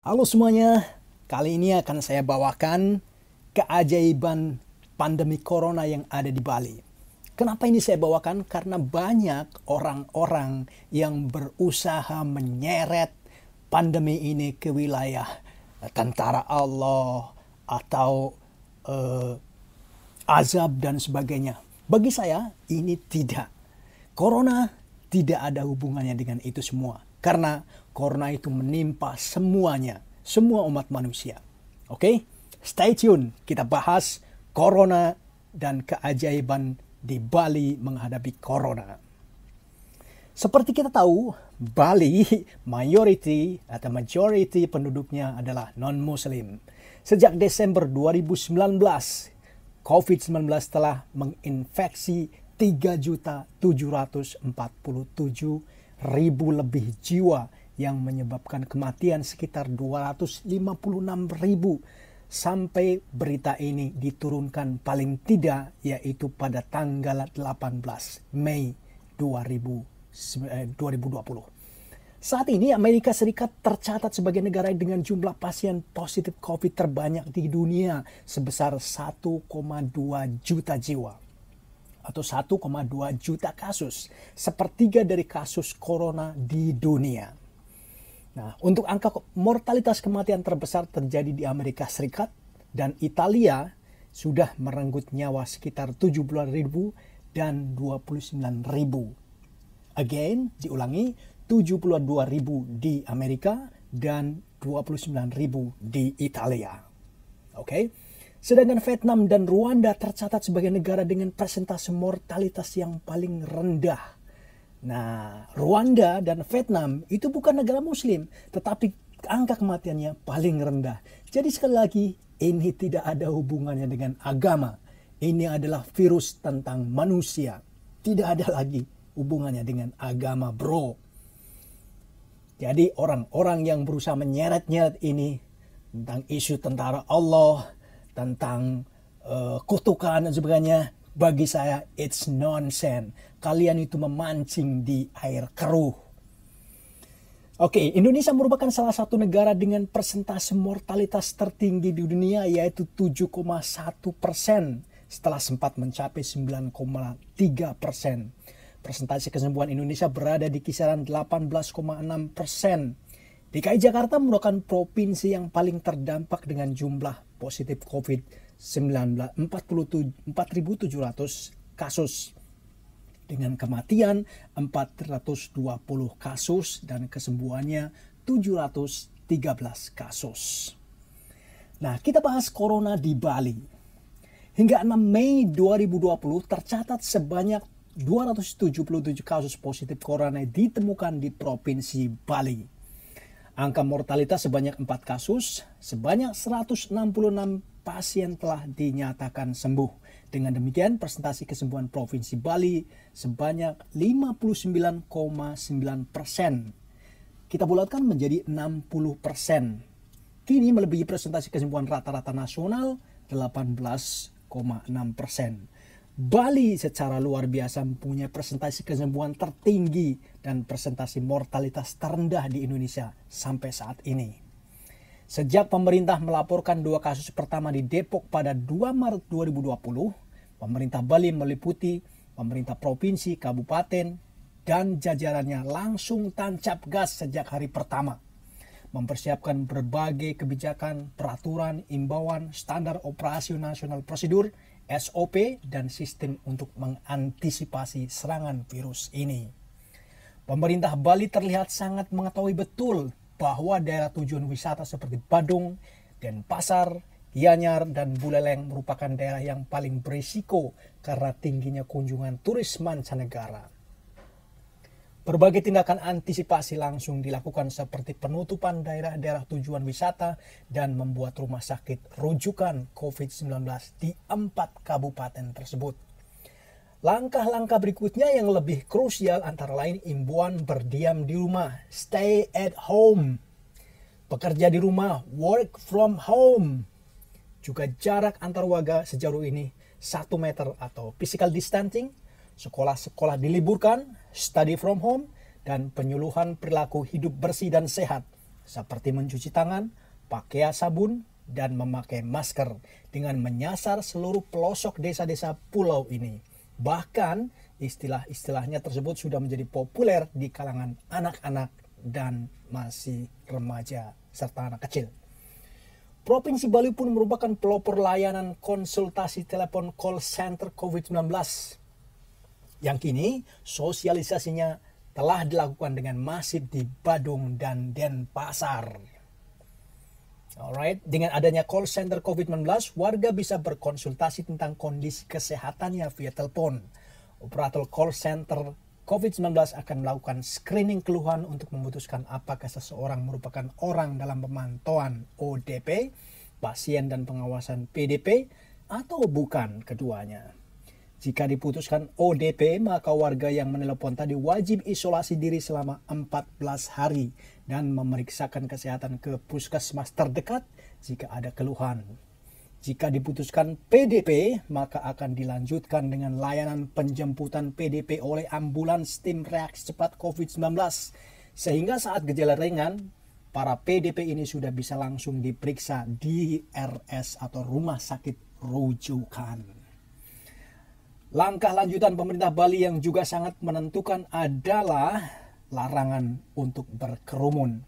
Halo semuanya, kali ini akan saya bawakan keajaiban pandemi corona yang ada di Bali. Kenapa ini saya bawakan? Karena banyak orang-orang yang berusaha menyeret pandemi ini ke wilayah tentara Allah atau uh, azab dan sebagainya. Bagi saya ini tidak. Corona tidak ada hubungannya dengan itu semua. Karena Corona itu menimpa semuanya, semua umat manusia. Oke, okay? stay tune. Kita bahas Corona dan keajaiban di Bali menghadapi Corona. Seperti kita tahu, Bali majority atau majority penduduknya adalah non-muslim. Sejak Desember 2019, COVID-19 telah menginfeksi 3.747.000 lebih jiwa yang menyebabkan kematian sekitar 256 ribu sampai berita ini diturunkan paling tidak yaitu pada tanggal 18 Mei 2020. Eh, Saat ini Amerika Serikat tercatat sebagai negara dengan jumlah pasien positif COVID terbanyak di dunia sebesar 1,2 juta jiwa atau 1,2 juta kasus, sepertiga dari kasus corona di dunia. Nah, untuk angka mortalitas kematian terbesar terjadi di Amerika Serikat dan Italia sudah merenggut nyawa sekitar 70 ribu dan 29 ribu. Again, diulangi, 72 ribu di Amerika dan 29 ribu di Italia. Oke. Okay? Sedangkan Vietnam dan Rwanda tercatat sebagai negara dengan persentase mortalitas yang paling rendah Nah, Rwanda dan Vietnam itu bukan negara muslim, tetapi angka kematiannya paling rendah. Jadi sekali lagi, ini tidak ada hubungannya dengan agama. Ini adalah virus tentang manusia. Tidak ada lagi hubungannya dengan agama, bro. Jadi orang-orang yang berusaha menyeret-nyeret ini tentang isu tentara Allah, tentang uh, kutukan dan sebagainya, bagi saya, it's nonsense. Kalian itu memancing di air keruh. Oke, Indonesia merupakan salah satu negara dengan persentase mortalitas tertinggi di dunia yaitu 7,1 persen setelah sempat mencapai 9,3 persen. Persentase kesembuhan Indonesia berada di kisaran 18,6 persen. DKI Jakarta merupakan provinsi yang paling terdampak dengan jumlah positif COVID-19 47.700 kasus dengan kematian 420 kasus dan kesembuhannya 713 kasus. Nah, kita bahas corona di Bali. Hingga 6 Mei 2020 tercatat sebanyak 277 kasus positif corona ditemukan di Provinsi Bali. Angka mortalitas sebanyak 4 kasus, sebanyak 166 pasien telah dinyatakan sembuh. Dengan demikian, presentasi kesembuhan Provinsi Bali sebanyak 59,9 persen. Kita bulatkan menjadi 60 persen. Kini melebihi presentasi kesembuhan rata-rata nasional 18,6 persen. Bali secara luar biasa mempunyai presentasi kesembuhan tertinggi dan presentasi mortalitas terendah di Indonesia sampai saat ini. Sejak pemerintah melaporkan dua kasus pertama di Depok pada 2 Maret 2020, pemerintah Bali meliputi pemerintah provinsi, kabupaten, dan jajarannya langsung tancap gas sejak hari pertama. Mempersiapkan berbagai kebijakan, peraturan, imbauan, standar operasi nasional prosedur, SOP, dan sistem untuk mengantisipasi serangan virus ini. Pemerintah Bali terlihat sangat mengetahui betul bahwa daerah tujuan wisata seperti Badung, Denpasar, Gianyar, dan Buleleng merupakan daerah yang paling berisiko karena tingginya kunjungan turis mancanegara. Berbagai tindakan antisipasi langsung dilakukan seperti penutupan daerah-daerah tujuan wisata dan membuat rumah sakit rujukan COVID-19 di empat kabupaten tersebut. Langkah-langkah berikutnya yang lebih krusial antara lain imbuan berdiam di rumah, stay at home. Bekerja di rumah, work from home. Juga jarak antar warga sejauh ini 1 meter atau physical distancing, sekolah-sekolah diliburkan, study from home, dan penyuluhan perilaku hidup bersih dan sehat seperti mencuci tangan, pakai sabun, dan memakai masker dengan menyasar seluruh pelosok desa-desa pulau ini. Bahkan istilah-istilahnya tersebut sudah menjadi populer di kalangan anak-anak dan masih remaja serta anak kecil. Provinsi Bali pun merupakan pelopor layanan konsultasi telepon call center COVID-19 yang kini sosialisasinya telah dilakukan dengan masif di Badung dan Denpasar. Alright, dengan adanya call center COVID-19, warga bisa berkonsultasi tentang kondisi kesehatannya via telepon. Operator call center COVID-19 akan melakukan screening keluhan untuk memutuskan apakah seseorang merupakan orang dalam pemantauan ODP, pasien dan pengawasan PDP, atau bukan keduanya. Jika diputuskan ODP, maka warga yang menelepon tadi wajib isolasi diri selama 14 hari dan memeriksakan kesehatan ke puskesmas terdekat jika ada keluhan. Jika diputuskan PDP, maka akan dilanjutkan dengan layanan penjemputan PDP oleh ambulans tim reaksi cepat COVID-19. Sehingga saat gejala ringan, para PDP ini sudah bisa langsung diperiksa di RS atau rumah sakit rujukan. Langkah lanjutan pemerintah Bali yang juga sangat menentukan adalah larangan untuk berkerumun,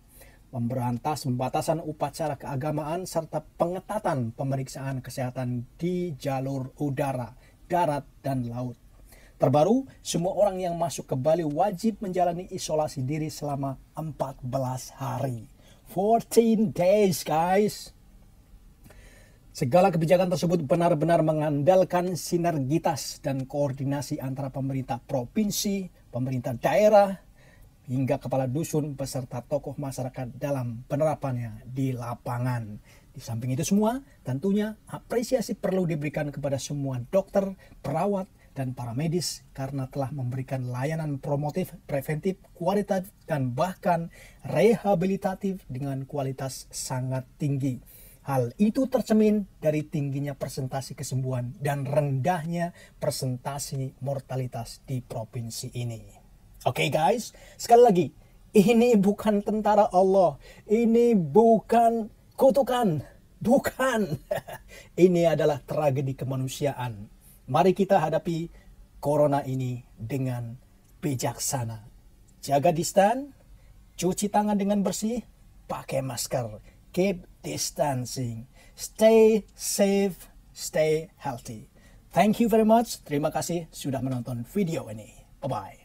memberantas pembatasan upacara keagamaan serta pengetatan pemeriksaan kesehatan di jalur udara, darat, dan laut. Terbaru, semua orang yang masuk ke Bali wajib menjalani isolasi diri selama 14 hari. 14 days, guys. Segala kebijakan tersebut benar-benar mengandalkan sinergitas dan koordinasi antara pemerintah provinsi, pemerintah daerah, hingga kepala dusun beserta tokoh masyarakat dalam penerapannya di lapangan. Di samping itu semua, tentunya apresiasi perlu diberikan kepada semua dokter, perawat, dan para medis karena telah memberikan layanan promotif, preventif, kualitatif, dan bahkan rehabilitatif dengan kualitas sangat tinggi Hal itu tercemin dari tingginya presentasi kesembuhan dan rendahnya presentasi mortalitas di provinsi ini. Oke okay guys, sekali lagi, ini bukan tentara Allah, ini bukan kutukan, bukan. ini adalah tragedi kemanusiaan. Mari kita hadapi corona ini dengan bijaksana. Jaga distan, cuci tangan dengan bersih, pakai masker keep distancing, stay safe, stay healthy. Thank you very much. Terima kasih sudah menonton video ini. Bye-bye.